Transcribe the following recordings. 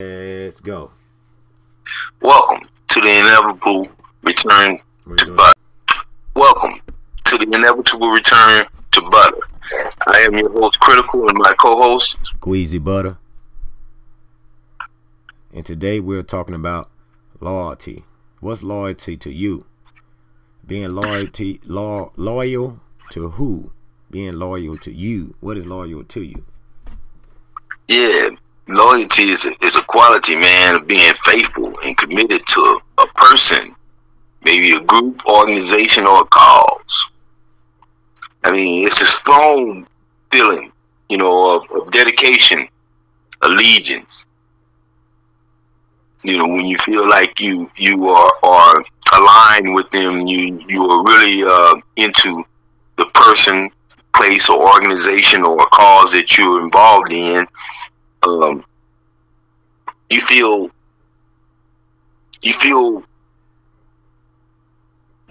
Let's go. Welcome to the inevitable return to butter. Welcome to the inevitable return to butter. I am your host, Critical, and my co-host, Squeezy Butter. And today we're talking about loyalty. What's loyalty to you? Being loyalty, lo- loyal to who? Being loyal to you. What is loyal to you? Yeah, loyalty is a, is a quality, man, of being faithful and committed to a, a person, maybe a group, organization, or a cause. I mean, it's a strong feeling, you know, of, of dedication, allegiance. You know, when you feel like you you are are aligned with them, you you are really uh, into the person, place, or organization or cause that you're involved in. Um, you feel you feel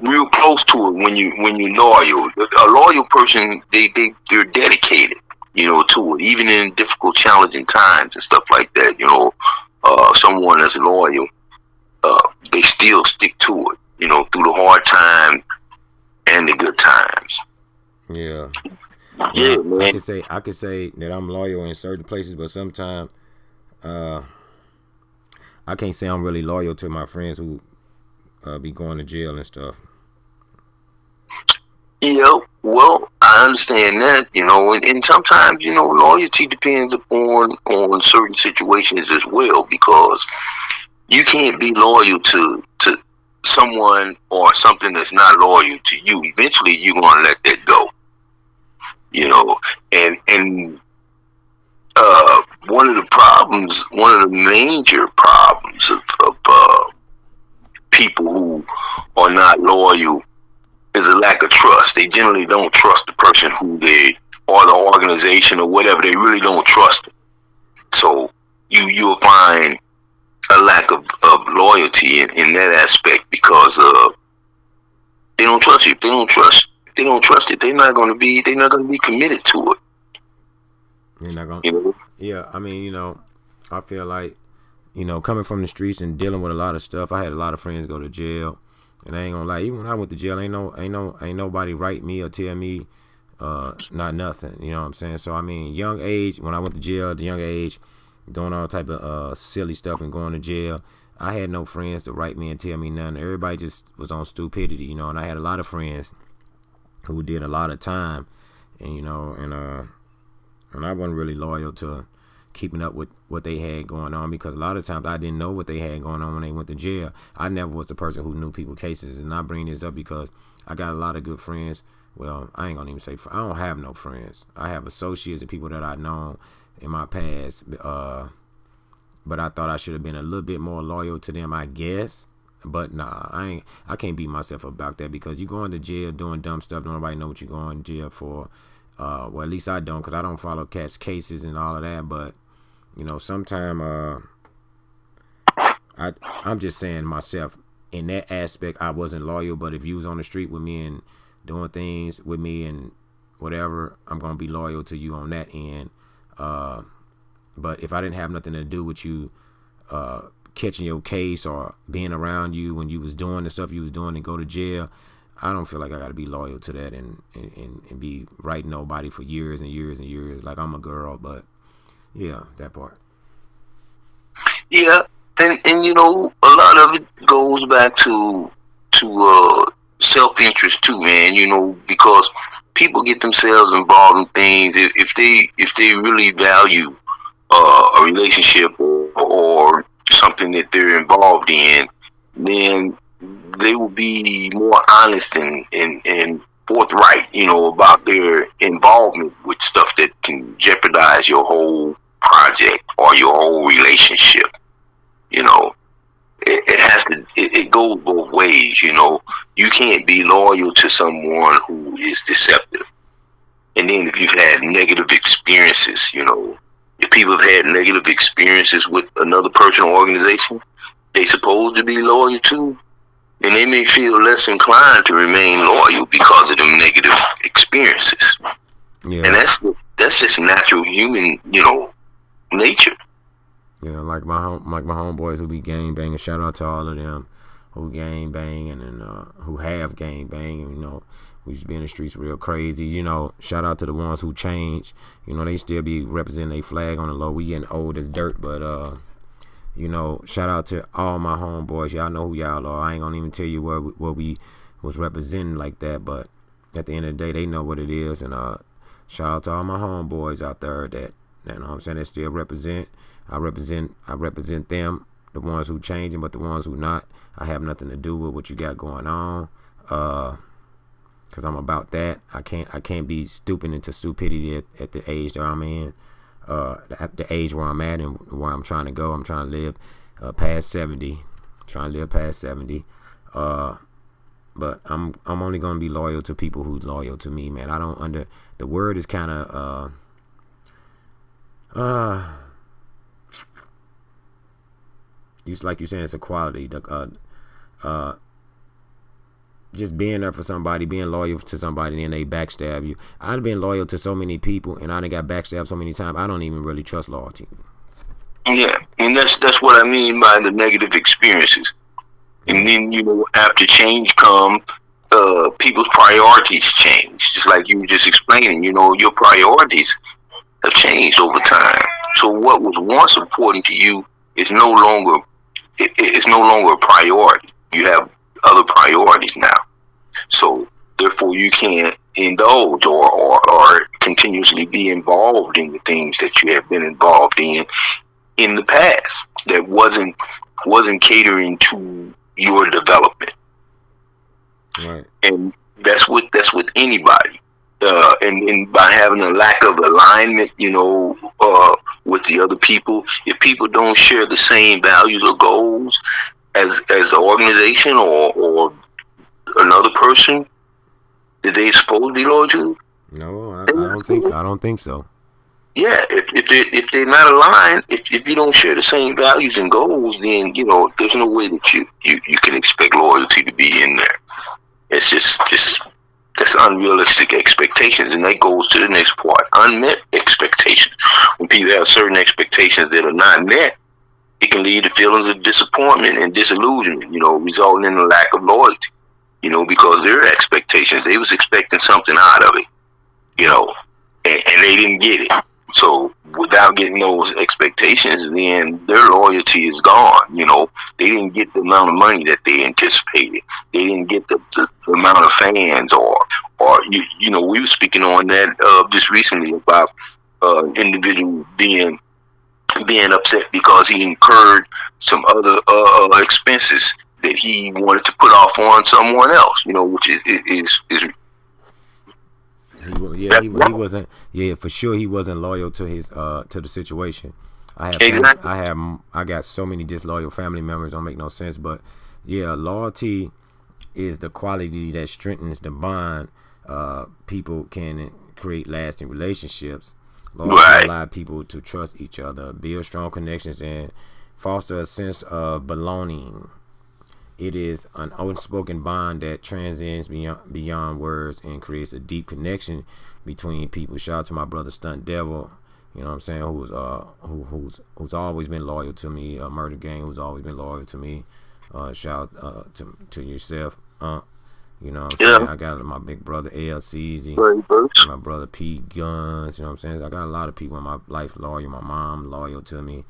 real close to it when you when you're loyal. A loyal person, they they they're dedicated, you know, to it, even in difficult, challenging times and stuff like that. You know, uh, someone that's loyal, uh, they still stick to it, you know, through the hard time and the good times. Yeah. Yeah, I could say I could say that I'm loyal in certain places, but sometimes uh I can't say I'm really loyal to my friends who uh, be going to jail and stuff. Yeah, well, I understand that, you know, and, and sometimes, you know, loyalty depends upon on certain situations as well because you can't be loyal to to someone or something that's not loyal to you. Eventually you're gonna let that go. You know, and and uh one of the problems one of the major problems of, of uh people who are not loyal is a lack of trust. They generally don't trust the person who they or the organization or whatever. They really don't trust them. So you you'll find a lack of, of loyalty in, in that aspect because uh they don't trust you. They don't trust they don't trust it, they're not gonna be they're not gonna be committed to it. You're not gonna You know? Yeah, I mean, you know, I feel like, you know, coming from the streets and dealing with a lot of stuff, I had a lot of friends go to jail. And I ain't gonna lie, even when I went to jail, ain't no ain't no ain't nobody write me or tell me uh not nothing. You know what I'm saying? So I mean young age, when I went to jail at the young age, doing all type of uh silly stuff and going to jail, I had no friends to write me and tell me nothing. Everybody just was on stupidity, you know, and I had a lot of friends who did a lot of time and you know, and uh and I wasn't really loyal to keeping up with what they had going on because a lot of times I didn't know what they had going on when they went to jail. I never was the person who knew people cases, and I bring this up because I got a lot of good friends. Well, I ain't gonna even say I don't have no friends. I have associates and people that I known in my past. Uh, but I thought I should have been a little bit more loyal to them, I guess. But nah, I ain't. I can't beat myself about that because you going to jail doing dumb stuff. Nobody know what you going to jail for. Uh, well, at least I don't, cause I don't follow cats cases and all of that. But you know, sometime uh, I I'm just saying myself in that aspect, I wasn't loyal. But if you was on the street with me and doing things with me and whatever, I'm gonna be loyal to you on that end. Uh, but if I didn't have nothing to do with you, uh, catching your case or being around you when you was doing the stuff you was doing and go to jail, I don't feel like I got to be loyal to that and, and, and, be writing nobody for years and years and years like I'm a girl. But yeah, that part. Yeah, and and you know, a lot of it goes back to to uh, self interest too, man. You know, because people get themselves involved in things if, if they if they really value uh, a relationship or, or something that they're involved in, then they will be more honest and and and forthright, you know, about their involvement with stuff that can jeopardize your whole project or your whole relationship you know. It, it has to it, it goes both ways you know. You can't be loyal to someone who is deceptive. And then if you've had negative experiences you know if people have had negative experiences with another person or organization they supposed to be loyal to and they may feel less inclined to remain loyal because of them negative experiences Yeah. and that's that's just natural human you know nature You know, like my home, like my homeboys who be gang banging. Shout out to all of them who gang bang and, and uh, who have gang bang. You know, we used be in the streets real crazy. You know, shout out to the ones who changed. You know, they still be representing a flag on the low. We getting old as dirt, but uh, you know, shout out to all my homeboys. Y'all know who y'all are. I ain't gonna even tell you what what we was representing like that, but at the end of the day, they know what it is. And uh, shout out to all my homeboys out there that you know I'm saying they still represent. I represent I represent them, the ones who changing, but the ones who not, I have nothing to do with what you got going on. Uh, cause I'm about that. I can't I can't be stooping into stupidity at, at the age that I'm in. Uh, the, the, age where I'm at and where I'm trying to go. I'm trying to live uh, past 70. Trying to live past 70. Uh, but I'm I'm only gonna be loyal to people who's loyal to me, man. I don't under the word is kind of uh uh like you're saying it's a quality. Uh uh just being there for somebody, being loyal to somebody, and then they backstab you. I've been loyal to so many people, and I done got backstabbed so many times. I don't even really trust loyalty. Yeah, and that's that's what I mean by the negative experiences. And then, you know, after change comes, uh, people's priorities change. Just like you were just explaining, you know, your priorities have changed over time. So what was once important to you is no longer it, it's no longer a priority. You have other priorities now. So therefore you can't indulge or, or, or continuously be involved in the things that you have been involved in in the past that wasn't wasn't catering to your development. Right. And that's what that's with anybody. Uh, and, and by having a lack of alignment, you know, uh, with the other people, if people don't share the same values or goals as as the organization or or another person Did they supposed to be loyal to. No, I, I don't think I don't think so yeah, if if they if they're not aligned, if, if you don't share the same values and goals, then you know there's no way that you, you, you can expect loyalty to be in there. It's just just that's unrealistic expectations, and that goes to the next part: unmet expectations. When people have certain expectations that are not met, it can lead to feelings of disappointment and disillusionment. You know, resulting in a lack of loyalty. You know, because their expectations, they was expecting something out of it. You know, and, and they didn't get it so without getting those expectations, then their loyalty is gone. You know, they didn't get the amount of money that they anticipated. They didn't get the, the, the amount of fans, or or you you know, we were speaking on that uh, just recently about uh, individual being being upset because he incurred some other uh, uh expenses that he wanted to put off on someone else. You know, which is is is he, yeah, he, he, wasn't. Yeah, for sure, he wasn't loyal to his uh to the situation. I have, exactly. I have, I got so many disloyal family members. Don't make no sense, but yeah, loyalty is the quality that strengthens the bond. Uh, people can create lasting relationships. Loyalty right. allow people to trust each other, build strong connections, and foster a sense of belonging. It is an unspoken bond that transcends beyond beyond words and creates a deep connection between people. Shout out to my brother Stunt Devil, you know what I'm saying, who's uh who, who's who's always been loyal to me, uh, Murder Gang, who's always been loyal to me. Uh, shout uh, to to yourself, uh, you know what I'm yeah. saying? I got my big brother LCZ, my brother Pete Guns, you know what I'm saying? So I got a lot of people in my life loyal. My mom loyal to me.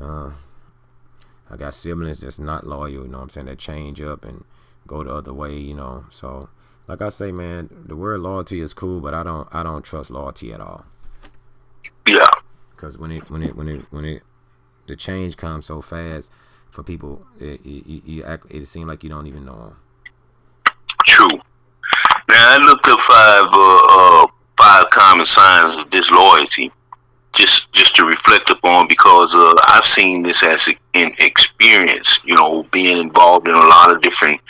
Uh, I got siblings that's not loyal, you know what I'm saying, that change up and go the other way, you know. So like I say, man, the word loyalty is cool, but I don't I don't trust loyalty at all. Yeah. Cause when it when it when it when it the change comes so fast for people, it it, it, act, it seems like you don't even know them. Now I looked up five uh, uh, five common signs of disloyalty just just to reflect upon because uh, I've seen this as an experience. You know, being involved in a lot of different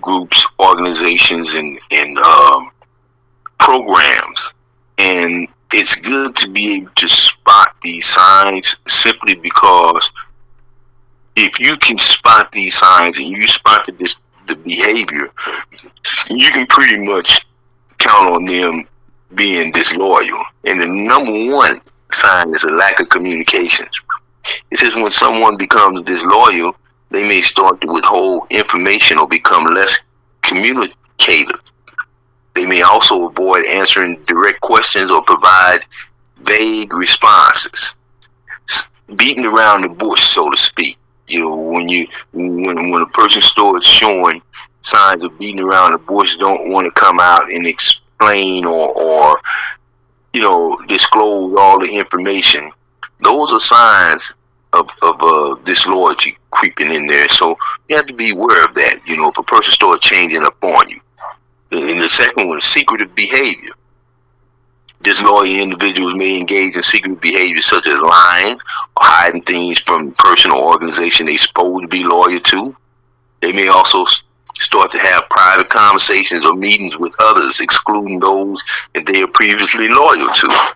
groups, organizations, and and um, programs, and it's good to be able to spot these signs simply because if you can spot these signs and you spot the the behavior, you can pretty much count on them being disloyal. And the number one sign is a lack of communications. It says when someone becomes disloyal, they may start to withhold information or become less communicative. They may also avoid answering direct questions or provide vague responses. Beating around the bush, so to speak. You know, when you when when a person starts showing signs of beating around the bush, don't want to come out and explain or or you know disclose all the information. Those are signs of of uh, disloyalty creeping in there. So you have to be aware of that. You know, if a person starts changing up on you. And the second one, secretive behavior. Disloyal individuals may engage in secret behavior such as lying or hiding things from person or organization they're supposed to be loyal to. They may also start to have private conversations or meetings with others, excluding those that they are previously loyal to.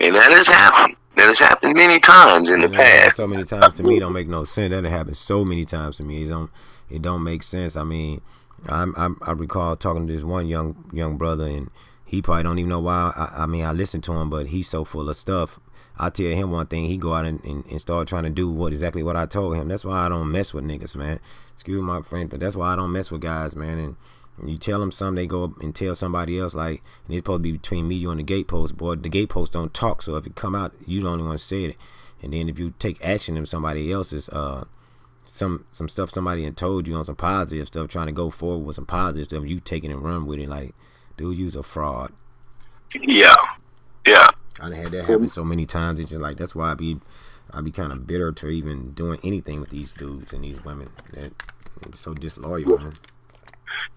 And that has happened. That has happened many times in the past. So many times to me don't make no sense. That happened so many times to me. It don't it don't make sense. I mean, I'm, I'm i recall talking to this one young young brother and he probably don't even know why. I, I mean, I listen to him, but he's so full of stuff. I tell him one thing, he go out and, and, and, start trying to do what exactly what I told him. That's why I don't mess with niggas, man. Excuse my friend, but that's why I don't mess with guys, man. And you tell them something, they go up and tell somebody else, like, and it's supposed to be between me, you, and the gatepost. Boy, the gatepost don't talk, so if it come out, you the only one to say it. And then if you take action in somebody else's, uh, some some stuff somebody had told you on some positive stuff, trying to go forward with some positive stuff, you taking and run with it, like, dude, you's a fraud. Yeah, yeah. I had that happen so many times. It's just like that's why I be I be kind of bitter to even doing anything with these dudes and these women that it's so disloyal, man.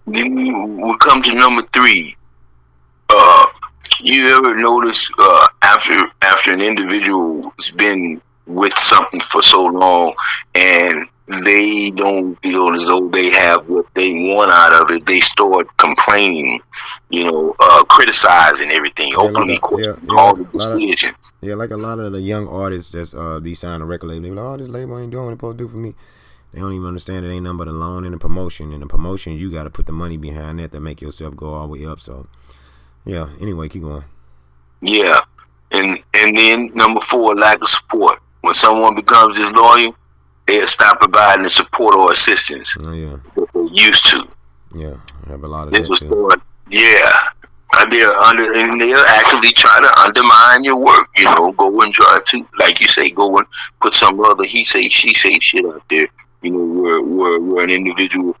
Then we come to number three. Uh, you ever notice uh, after after an individual's been with something for so long and they don't feel as though they have what they want out of it, they start complaining, you know, uh, criticizing everything, yeah, openly like a, yeah, yeah, all like the decisions. yeah, like a lot of the young artists that's uh, be signing a record label, they be like, oh, this label ain't doing what it's supposed to do for me. They don't even understand it ain't nothing but a loan and a promotion. And the promotion, you got to put the money behind that to make yourself go all the way up. So, yeah. Anyway, keep going. Yeah, and and then number four, lack of support. When someone becomes disloyal, they'll stop providing the support or assistance oh, yeah. that they used to. Yeah, I have a lot of this that too. yeah, and they're under and they'll actually trying to undermine your work. You know, go and try to, like you say, go and put some other he say she say shit out there. You know, where where where an individual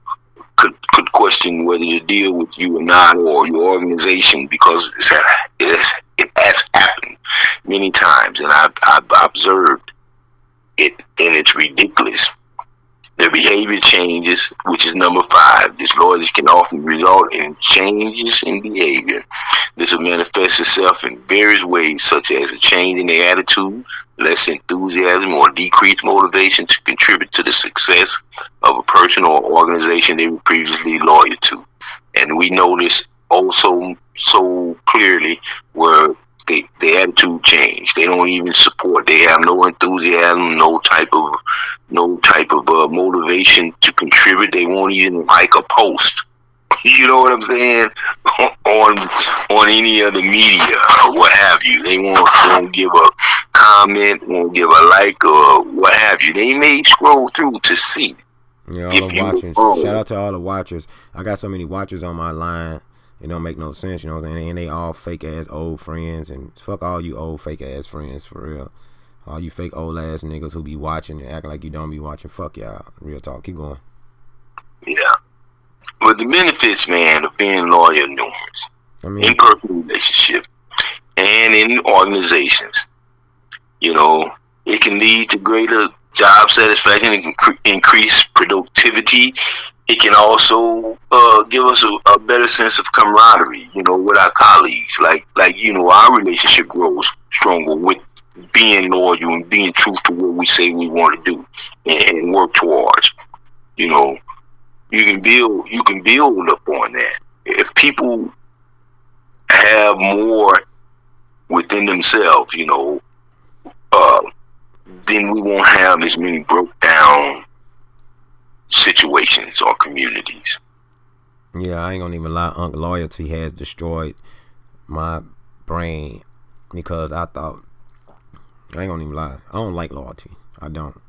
could could question whether to deal with you or not, or your organization, because it's, it's, it has happened many times, and I've, I've observed it, and it's ridiculous. Their behavior changes, which is number five. Disloyalty can often result in changes in behavior. This will manifest itself in various ways, such as a change in their attitude, less enthusiasm, or decreased motivation to contribute to the success of a person or organization they were previously loyal to. And we notice also so clearly where they their attitude change. They don't even support. They have no enthusiasm, no type of no type of uh, motivation to contribute. They won't even like a post. You know what I'm saying? on on any other media or what have you. They won't, won't give a comment, won't give a like or what have you. They may scroll through to see. Yeah, all the watchers. Shout out to all the watchers. I got so many watchers on my line it don't make no sense, you know what I'm saying? And they all fake ass old friends and fuck all you old fake ass friends for real. All you fake old ass niggas who be watching and acting like you don't be watching. Fuck y'all. Real talk. Keep going. Yeah. But the benefits, man, of being loyal numerous. I mean, in personal relationship and in organizations. You know, it can lead to greater job satisfaction and increase productivity it can also uh, give us a, a, better sense of camaraderie, you know, with our colleagues. Like, like you know, our relationship grows stronger with being loyal and being true to what we say we want to do and, and work towards. You know, you can build, you can build upon that. If people have more within themselves, you know, uh, then we won't have as many broke down situations or communities. Yeah, I ain't gonna even lie. Uncle loyalty has destroyed my brain because I thought I ain't gonna even lie. I don't like loyalty. I don't.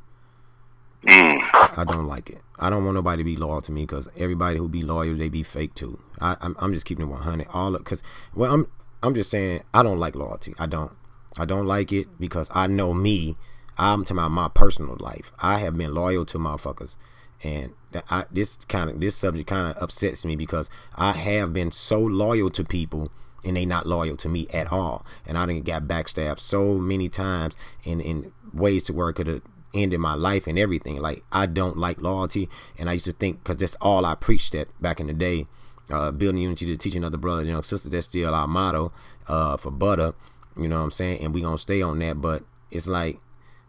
Mm. I don't like it. I don't want nobody to be loyal to me because everybody who be loyal, they be fake too. I, I'm, I'm just keeping it 100. All because well, I'm I'm just saying I don't like loyalty. I don't. I don't like it because I know me. I'm to my my personal life. I have been loyal to motherfuckers, and I, this kind of this subject kind of upsets me because I have been so loyal to people and they not loyal to me at all. And I didn't get backstabbed so many times in in ways to where it could have ended my life and everything. Like I don't like loyalty, and I used to think because that's all I preached at back in the day. Uh, building unity to teaching other brothers, you know, sisters. That's still our motto uh, for butter. You know what I'm saying? And we gonna stay on that. But it's like,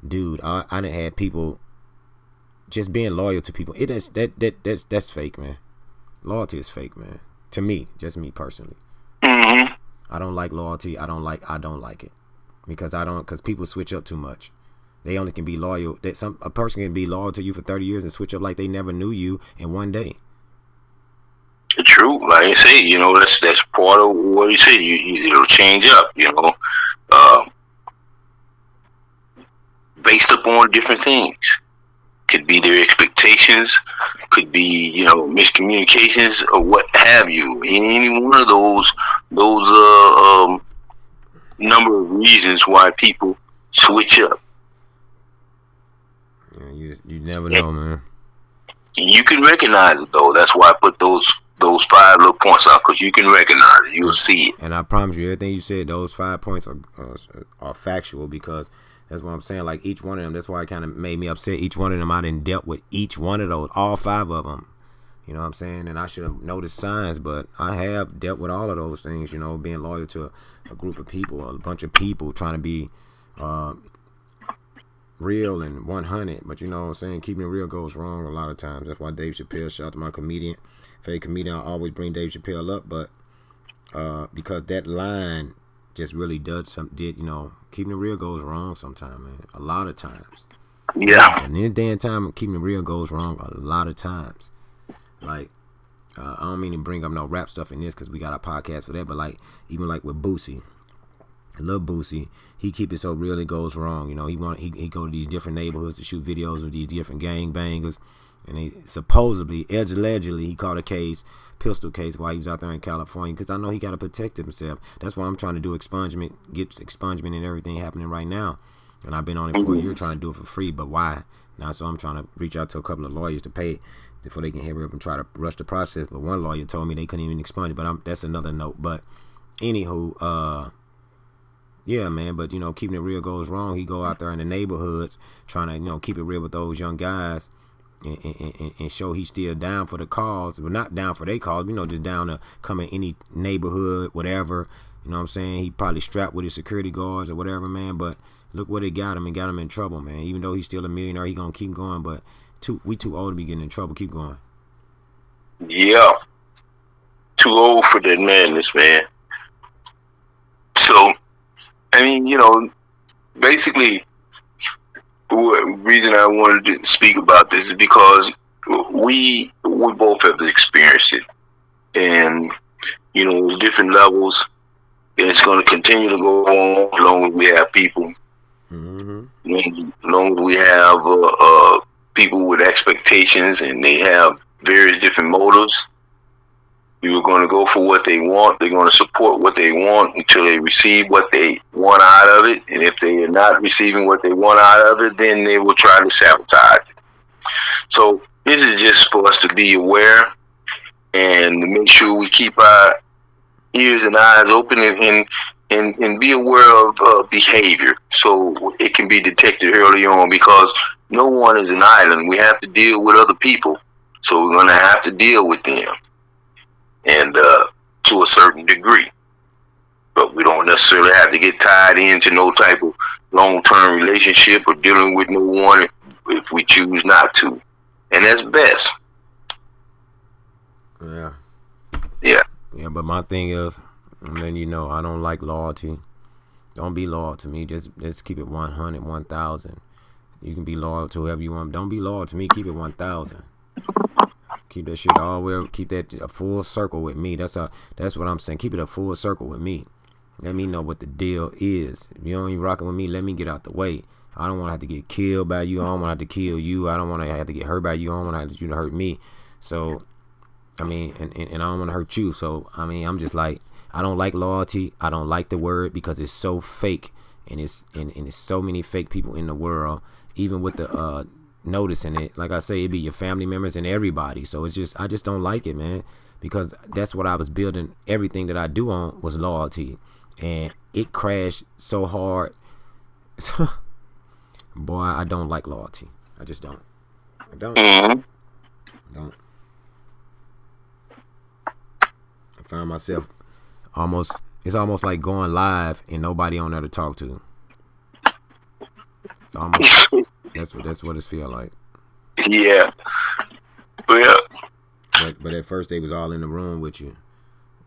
dude, I, I didn't have people just being loyal to people. It is that that that's that's fake, man. Loyalty is fake, man. To me, just me personally. Mm-hmm. I don't like loyalty. I don't like I don't like it because I don't because people switch up too much. They only can be loyal. That some a person can be loyal to you for thirty years and switch up like they never knew you in one day. True, like I say, you know that's that's part of what you say. You, you it'll change up, you know, uh, based upon different things. Could be their expectations, could be you know miscommunications or what have you. Any, one of those those uh, um, number of reasons why people switch up. Yeah, you you never know, man. You can recognize it though. That's why I put those those five little points out because you can recognize it. You'll see it. And I promise you, everything you said, those five points are uh, are factual because that's what I'm saying. Like each one of them, that's why it kind of made me upset. Each one of them, I didn't dealt with each one of those, all five of them. You know what I'm saying? And I should have noticed signs, but I have dealt with all of those things. You know, being loyal to a, a group of people, a bunch of people, trying to be uh, real and 100. But you know what I'm saying? Keeping real goes wrong a lot of times. That's why Dave Chappelle, shout out to my comedian, fake comedian, I always bring Dave Chappelle up, but uh, because that line just really does some did you know keeping it real goes wrong sometimes, man. A lot of times. Yeah. And any damn time keeping it real goes wrong a lot of times. Like uh, I don't mean to bring up no rap stuff in this because we got a podcast for that, but like even like with Boosie, I love Boosie. He keep it so real it goes wrong. You know, he want he, he go to these different neighborhoods to shoot videos with these different gang bangers, and he supposedly, allegedly, he caught a case, pistol case while he was out there in California. Because I know he got to protect himself. That's why I'm trying to do expungement, get expungement and everything happening right now. And I've been on it for a year trying to do it for free. But why? Now, so I'm trying to reach out to a couple of lawyers to pay before they can hurry up and try to rush the process. But one lawyer told me they couldn't even expunge it. But I'm, that's another note. But anywho, uh, yeah, man. But you know, keeping it real goes wrong. He go out there in the neighborhoods trying to you know keep it real with those young guys. And, and, and, show he's still down for the cause. Well, not down for their cause, you know, just down to come in any neighborhood, whatever. You know what I'm saying? He probably strapped with his security guards or whatever, man. But look what it got him and got him in trouble, man. Even though he's still a millionaire, he gonna keep going. But too, we too old to be getting in trouble. Keep going. Yeah. Too old for that madness, man. So, I mean, you know, basically, the reason I wanted to speak about this is because we we both have experienced it, and you know, there's different levels, and it's going to continue to go on as long as we have people, Mm-hmm. as long as we have uh, uh, people with expectations, and they have various different motives. We were going to go for what they want. They're going to support what they want until they receive what they want out of it. And if they are not receiving what they want out of it, then they will try to sabotage it. So this is just for us to be aware and make sure we keep our ears and eyes open and and, and, and be aware of uh, behavior so it can be detected early on because no one is an island. We have to deal with other people. So we're going to have to deal with them and uh, to a certain degree. But we don't necessarily have to get tied into no type of long term relationship or dealing with no one if we choose not to. And that's best. Yeah. Yeah. Yeah, but my thing is, and then you know, I don't like loyalty. Don't be loyal to me. Just just keep it 100, 1000. You can be loyal to whoever you want. Don't be loyal to me. Keep it 1000. Keep that shit all way. Keep that a full circle with me. That's a that's what I'm saying. Keep it a full circle with me. Let me know what the deal is. If you ain't rocking with me, let me get out the way. I don't want to have to get killed by you. I don't want to have to kill you. I don't want to have to get hurt by you. I don't want to have you to hurt me. So, I mean, and, and, and I don't want to hurt you. So, I mean, I'm just like, I don't like loyalty. I don't like the word because it's so fake, and it's and, and it's so many fake people in the world. Even with the uh, noticing it, like I say, it be your family members and everybody. So it's just I just don't like it, man, because that's what I was building. Everything that I do on was loyalty, and it crashed so hard. Boy, I don't like loyalty. I just don't. I don't. Mm-hmm. Don't. I find myself almost. It's almost like going live and nobody on there to talk to. It's almost. that's what. That's what it feel like. Yeah. Yeah. But but at first they was all in the room with you,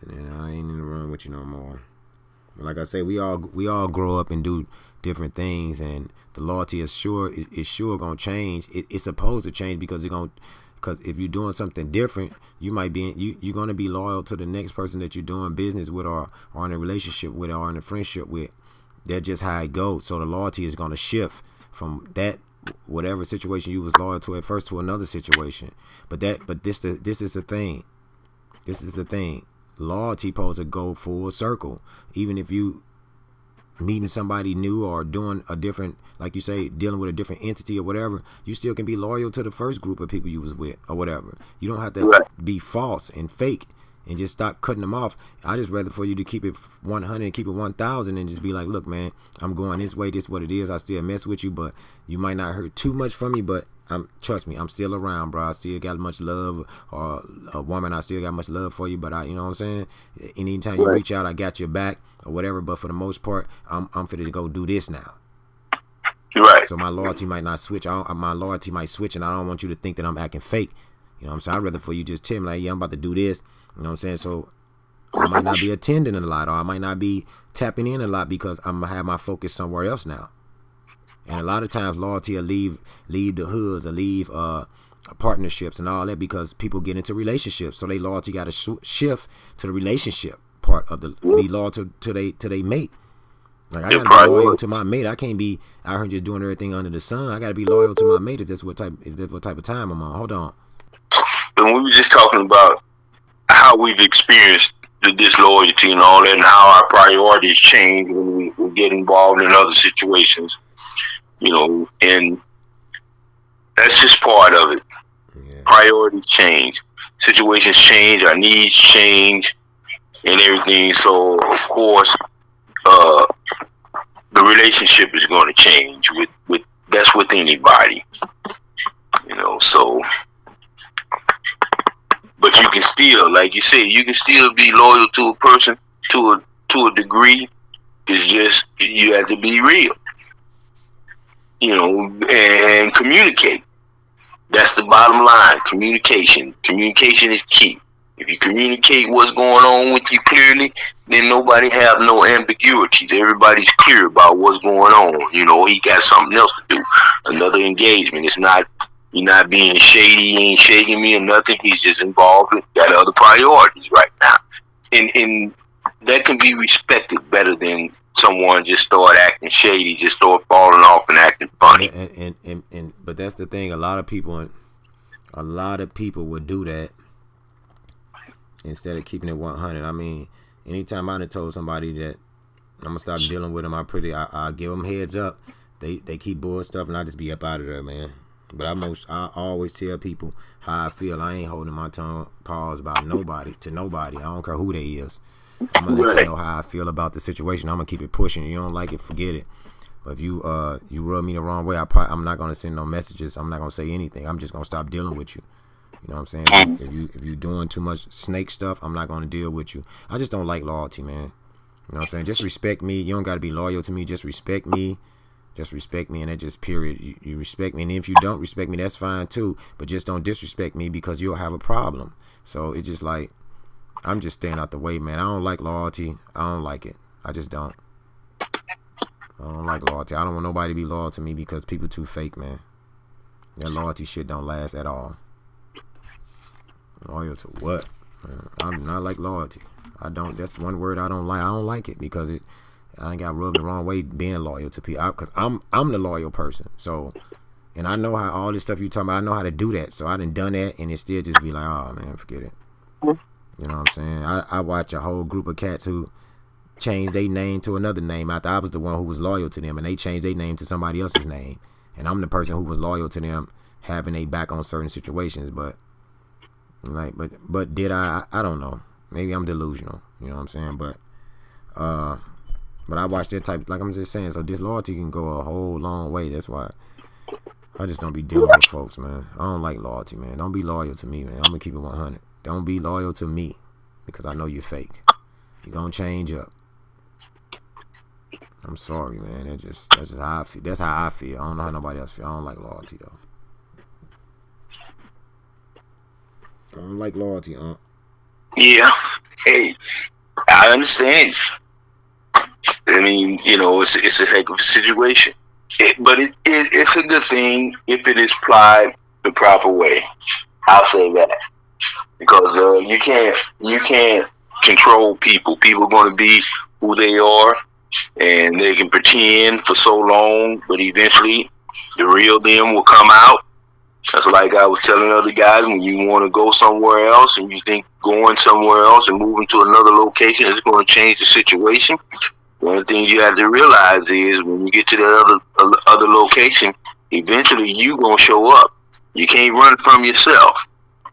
and then I ain't in the room with you no more. But like I say, we all we all grow up and do different things, and the loyalty is sure is sure gonna change. It, it's supposed to change because it's gonna because if you're doing something different, you might be you you're gonna be loyal to the next person that you're doing business with, or or in a relationship with, or in a friendship with. That's just how it goes. So the loyalty is gonna shift from that whatever situation you was loyal to at first to another situation. But that but this the this is the thing. This is the thing. Loyalty supposed to go full circle. Even if you meeting somebody new or doing a different like you say dealing with a different entity or whatever you still can be loyal to the first group of people you was with or whatever you don't have to Right. be false and fake and just stop cutting them off i just rather for you to keep it 100 and keep it 1000 and just be like look man i'm going this way this what it is i still mess with you but you might not hurt too much from me but I'm trust me, I'm still around, bro. I still got much love, or a woman, I still got much love for you. But I, you know what I'm saying. Anytime you reach out, I got your back or whatever. But for the most part, I'm I'm fit to go do this now. Right. So my loyalty might not switch. I don't, my loyalty might switch, and I don't want you to think that I'm acting fake. You know what I'm saying? I'd rather for you just tell me like, yeah, I'm about to do this. You know what I'm saying? So I might not be attending a lot, or I might not be tapping in a lot because I'm gonna have my focus somewhere else now. And a lot of times, loyalty will leave leave the hoods or leave uh partnerships and all that because people get into relationships, so they loyalty got to sh- shift to the relationship part of the be loyal to to they to they mate. Like I gotta be loyal to my mate. I can't be out here just doing everything under the sun. I gotta be loyal to my mate if that's what type if that's what type of time I'm on. Hold on. And we were just talking about how we've experienced the disloyalty and all that, and how our priorities change when we, we get involved in other situations. You know, and that's just part of it. Yeah. Priorities change, situations change, our needs change, and everything. So, of course, uh, the relationship is going to change with with that's with anybody. You know, so but you can still, like you said, you can still be loyal to a person to a to a degree. It's just you have to be real, you know, and communicate. That's the bottom line. Communication. Communication is key. If you communicate what's going on with you clearly, then nobody have no ambiguities. Everybody's clear about what's going on. You know, he got something else to do, another engagement. It's not you're not being shady, he ain't shaking me or nothing. He's just involved with got other priorities right now. And and that can be respected better than someone just start acting shady, just start falling off and acting funny. And, and and and but that's the thing. A lot of people, a lot of people would do that instead of keeping it 100. I mean, anytime I done told somebody that I'm gonna stop dealing with them, I pretty I, I give them heads up. They they keep bull stuff, and I just be up out of there, man. But I most I always tell people how I feel. I ain't holding my tongue pause about nobody to nobody. I don't care who they is. I'm gonna let you know how I feel about the situation. I'm gonna keep it pushing. You don't like it, forget it. But if you uh you rub me the wrong way, I probably I'm not gonna send no messages. I'm not gonna say anything. I'm just gonna stop dealing with you. You know what I'm saying? If you if you doing too much snake stuff, I'm not gonna deal with you. I just don't like loyalty, man. You know what I'm saying? Just respect me. You don't gotta be loyal to me. Just respect me. Just respect me, and that just period. You, you respect me, and if you don't respect me, that's fine too. But just don't disrespect me because you'll have a problem. So it's just like I'm just staying out the way, man. I don't like loyalty. I don't like it. I just don't. I don't like loyalty. I don't want nobody to be loyal to me because people too fake, man. That loyalty shit don't last at all. Loyal to what? Man, I'm not like loyalty. I don't. That's one word I don't like. I don't like it because it. I got rubbed the wrong way being loyal to people because I'm I'm the loyal person. So, and I know how all this stuff you talking about. I know how to do that. So I done done that, and it still just be like, oh man, forget it. You know what I'm saying? I, I watch a whole group of cats who changed their name to another name after I was the one who was loyal to them, and they changed their name to somebody else's name, and I'm the person who was loyal to them, having a back on certain situations. But like, but but did I? I don't know. Maybe I'm delusional. You know what I'm saying? But uh but I watch that type, like I'm just saying. So disloyalty can go a whole long way. That's why I just don't be dealing with folks, man. I don't like loyalty, man. Don't be loyal to me, man. I'm gonna keep it 100. Don't be loyal to me because I know you're fake. You're gonna change up. I'm sorry, man. That just that's just how I feel. That's how I feel. I don't know how nobody else feel. I don't like loyalty though. I don't like loyalty, huh? Yeah. Hey, I understand. I mean, you know, it's it's a heck of a situation, it, but it, it, it's a good thing if it is applied the proper way. I'll say that because uh, you can't you can't control people. People are going to be who they are, and they can pretend for so long, but eventually the real them will come out. That's like I was telling other guys when you want to go somewhere else and you think going somewhere else and moving to another location is going to change the situation. One of the things you have to realize is when you get to that other other location, eventually you gonna show up. You can't run from yourself.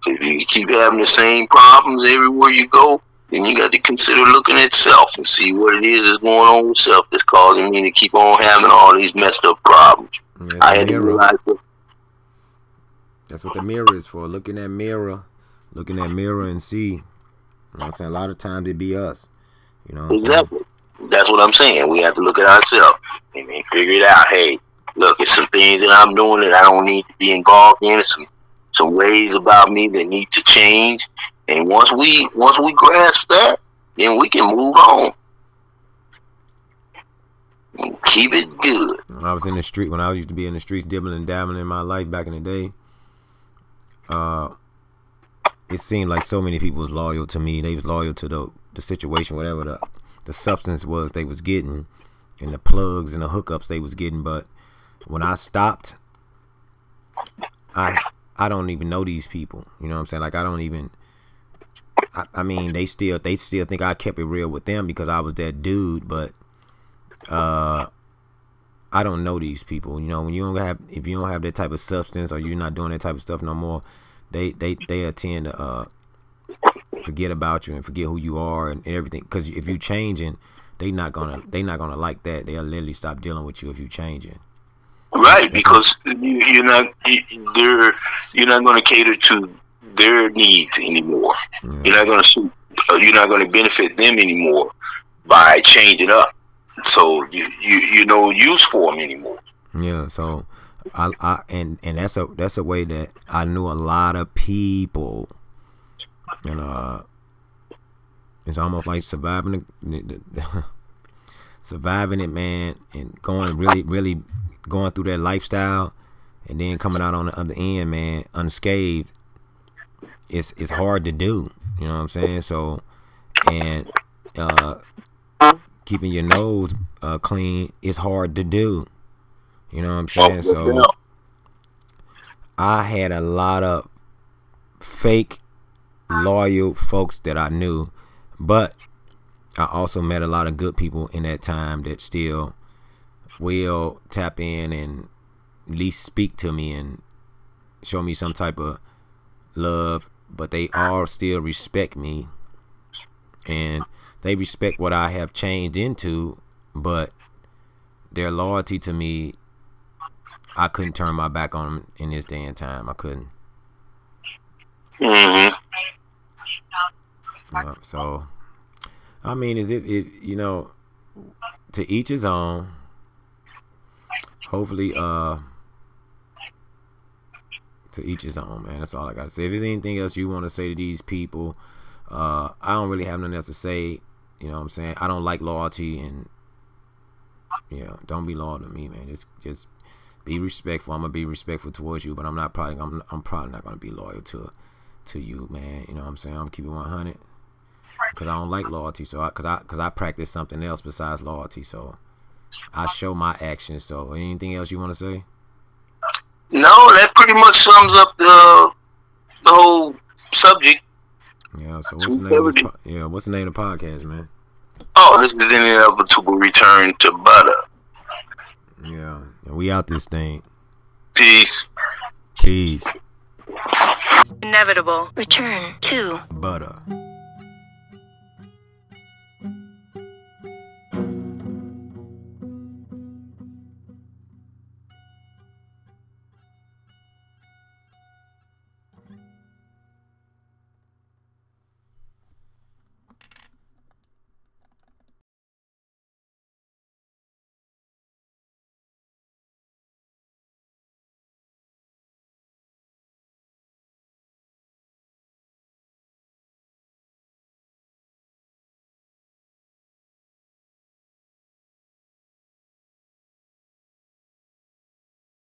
If you keep having the same problems everywhere you go, then you got to consider looking at self and see what it is that's going on with self that's causing me to keep on having all these messed up problems. Yeah, I had to realize that. That's what the mirror is for. Looking at mirror, looking at mirror and see. You know what I'm saying? A lot of times it be us. You know I'm saying? That's what I'm saying. We have to look at ourselves and then figure it out. Hey, look, it's some things that I'm doing that I don't need to be involved in. Some some ways about me that need to change. And once we once we grasp that, then we can move on. And keep it good. When I was in the street, when I used to be in the streets, dibbling and dabbling in my life back in the day, uh, it seemed like so many people was loyal to me. They was loyal to the the situation, whatever the the substance was they was getting, and the plugs and the hookups they was getting. But when I stopped, I I don't even know these people. You know what I'm saying? Like I don't even. I, I mean, they still they still think I kept it real with them because I was that dude, but uh, I don't know these people. You know, when you don't have if you don't have that type of substance or you're not doing that type of stuff no more, they they they attend to uh forget about you and forget who you are and, and everything. Because if you're changing, they not gonna they not gonna like that. They'll literally stop dealing with you if you're changing. Right, because you, you're not they're you're not going to cater to their needs anymore. Yeah. You're not going to uh, you're not going to benefit them anymore by changing up. So you you you no use for them anymore. Yeah, so I, I and and that's a that's a way that I knew a lot of people, and uh, it's almost like surviving the, surviving it, man, and going really really going through that lifestyle, and then coming out on the other end, man, unscathed. It's it's hard to do, you know what I'm saying? So, and uh, keeping your nose uh, clean is hard to do. You know what I'm saying? So I had a lot of fake loyal folks that I knew, but I also met a lot of good people in that time that still will tap in and at least speak to me and show me some type of love, but they all still respect me and they respect what I have changed into, but their loyalty to me I couldn't turn my back on them in this day and time. I couldn't. Mm-hmm. Uh, so, I mean, is it, it, you know, to each his own. Hopefully, uh, to each his own, man. That's all I gotta say. If there's anything else you want to say to these people, uh, I don't really have nothing else to say. You know what I'm saying? I don't like loyalty and yeah, don't be loyal to me, man. Just just be respectful. I'm gonna be respectful towards you, but I'm not probably I'm I'm probably not gonna be loyal to to you, man. You know what I'm saying? I'm keeping 100. Because I don't like loyalty. So I, cause I, cause I practice something else besides loyalty. So I show my actions. So anything else you want to say? No, that pretty much sums up the the whole subject. Yeah. So what's the name? Of this, po- yeah. What's the name of the podcast, man? Oh, this is inevitable return to butter. Yeah. And we out this thing. Peace. Peace. Inevitable return to Butter.